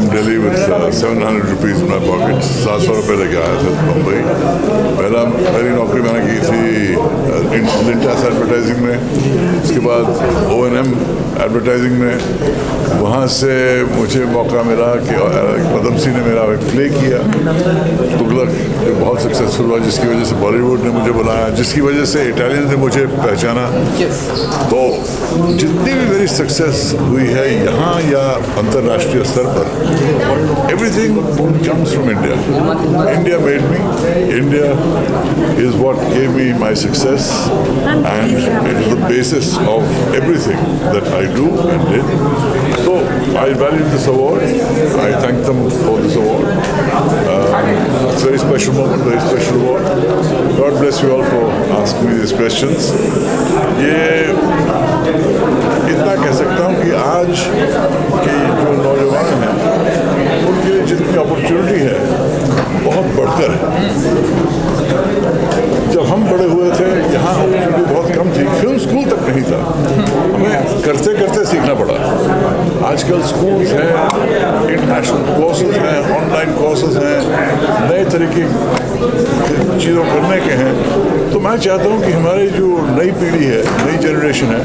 from delivered, sir. Seven hundred rupees in pocket सात सौ रुपये लेके आया था मुंबई पहला पहली नौकरी मैंने की थी लिंटास एडवर्टाइजिंग में. उसके बाद ओ एन एम एडवर्टाइजिंग में. वहाँ से मुझे मौका मिला कि पदम सिंह ने मेरा प्ले किया. तुगलक जो बहुत सक्सेसफुल हुआ जिसकी वजह से बॉलीवुड ने मुझे बुलाया जिसकी वजह से इटालियन ने मुझे पहचाना. तो जितनी भी मेरी सक्सेस हुई है यहाँ या अंतर्राष्ट्रीय स्तर पर Everything comes from India India made me India is what gave me my success and it is the basis of everything that I do and did. So I value this award. I thank them for this award. Um, it's a very special moment, very special award. God bless you all for asking me these questions. ये इतना कह सकता हूँ कि आज के जो नौजवान हैं चाहता हूँ कि हमारी जो नई पीढ़ी है नई जनरेशन है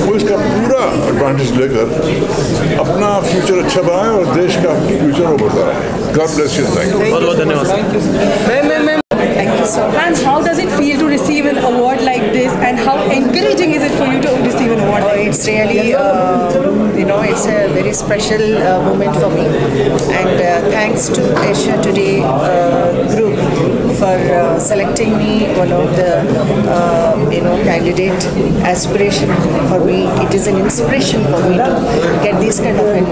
वो इसका पूरा एडवांटेज लेकर अपना फ्यूचर अच्छा बनाए और देश का फ्यूचर वो रहे God bless you thank you बहुत बहुत धन्यवाद so much. How does it feel to receive an award like this, and how encouraging is it for you to receive an award? Oh, it's really, uh, you know, it's a very special uh, moment for me. And uh, thanks to Asia Today uh, group for uh, selecting me one of the, uh, you know, candidate aspiration for me. It is an inspiration for me to get this kind of an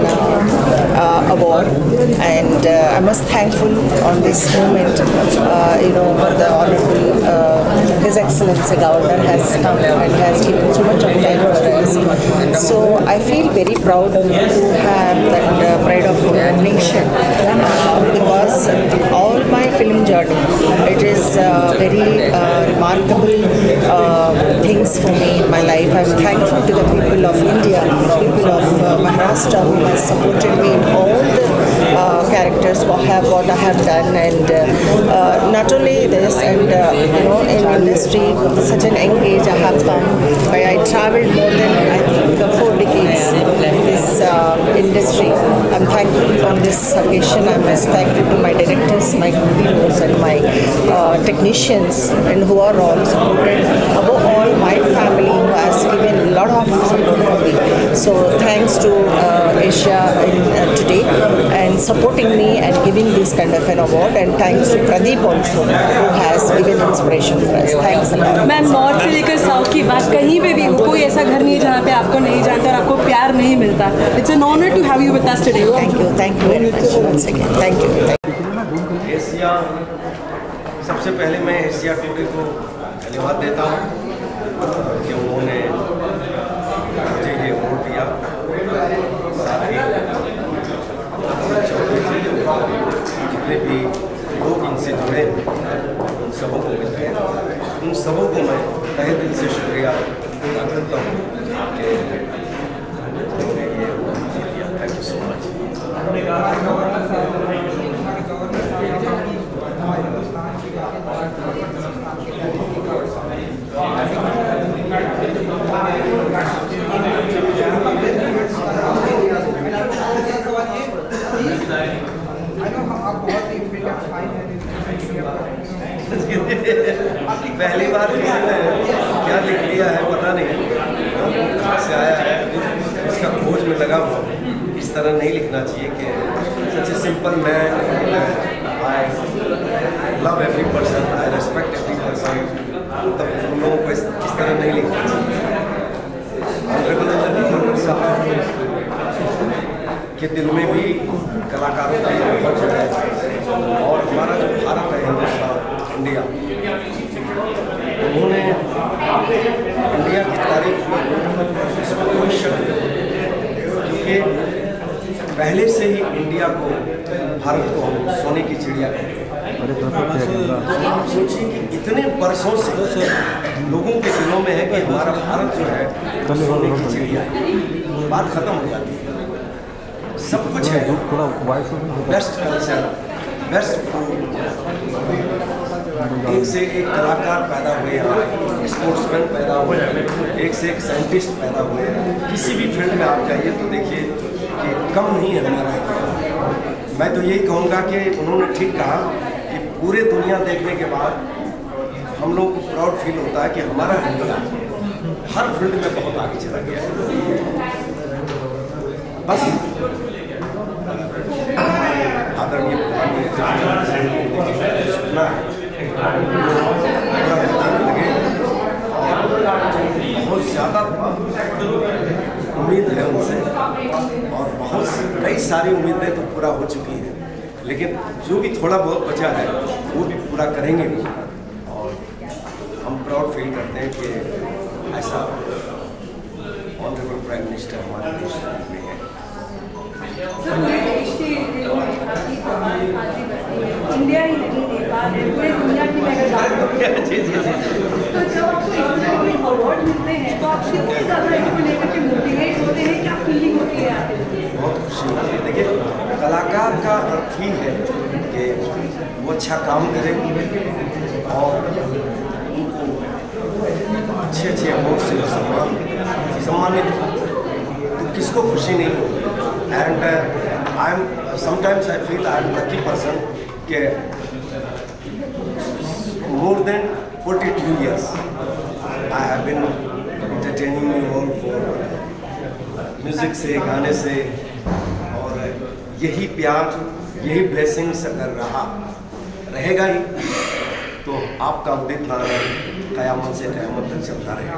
award. And I must thankful on this moment, you know, for the honorable His Excellency Governor has come and has given so much of time for us. So I feel very proud to have that uh, pride of uh, nation. Because all my film journey, it is uh, very uh, remarkable uh, things for me in my life. I'm thankful to the people of India, people of Maharashtra who has supported me in all the uh, characters what have what I have done. And uh, uh, not only this and uh, you know in industry such an young age I have come where I traveled more than I think uh, four decades in this uh, industry. I'm thankful on this occasion. I'm most thankful to my directors, my heroes and my uh, technicians and who are all supported So thanks to uh, Asia in, uh, today and supporting me and giving this kind of an award and thanks to Pradeep also who has given inspiration for us. Thanks a lot. Ma'am north से लेकर south की बात कहीं पे भी हो कोई ऐसा घर नहीं है जहाँ पे आपको नहीं जानता और आपको प्यार नहीं मिलता it's an honour to have you with us today Thank you. Thank you very much once again. Thank you. Thank Asia सबसे पहले मैं एशिया टुडे को धन्यवाद देता हूँ कि उन्होंने ये जितने भी लोग इनसे जुड़े हैं, उन सबों को मिलते हैं। उन सबों को मैं तहे दिल से शुक्रिया अदा करता हूँ कि उन्होंने ये थैंक यू सो मच सच ए पहले से ही इंडिया को भारत को हम सोने की चिड़िया कहते हैं। तो आप सोचिए कि इतने वर्षों से लोगों के दिलों में है कि हमारा भारत जो है सोने की चिड़िया है। बात खत्म हो जाती है। सब कुछ है। बेस्ट कल्चर बेस्ट फ़ूड एक से एक कलाकार पैदा हुए यहाँ स्पोर्ट्समैन पैदा हुए एक से एक साइंटिस्ट पैदा हुए किसी भी फ़ील्ड में आप जाइए तो देखिए कि कम नहीं है हमारा मैं तो यही कहूँगा कि उन्होंने ठीक कहा कि पूरे दुनिया देखने के बाद हम लोग को प्राउड फील होता है कि हमारा इंडिया हर फ़ील्ड में बहुत आगे चला गया है। बस। आदरणीय प्रधानमंत्री है। बहुत ज़्यादा उम्मीद है उनसे। और बहुत कई सारी उम्मीदें तो पूरा हो चुकी हैं। लेकिन जो भी थोड़ा बहुत बचा है, वो भी पूरा करेंगे भी। और हम प्राउड फील करते हैं कि ऐसा ऑनरेबल प्राइम मिनिस्टर हमारे देश में है। इंडिया ही नहीं पूरे दुनिया की मैं बात तो जब आपको इस तरह के अवार्ड मिलते हैं तो आप कितने ज़्यादा इसको लेकर के मोटिवेट होते हैं क्या फीलिंग होती है बहुत खुशी होती है देखिए कलाकार का अर्थ ही है कि वो अच्छा काम करे और अच्छे अच्छे अवार्ड से सम्मान सम्मानित। तो किसको खुशी नहीं होगी and I am sometimes I feel I am lucky person के more than 42 years. I have been entertaining you all for म्यूज़िक से गाने से और यही प्यार यही ब्लेसिंग्स अगर रहा रहेगा ही। तो आपका उदित नारायण कयामत से कयामत तक चलता रहेगा।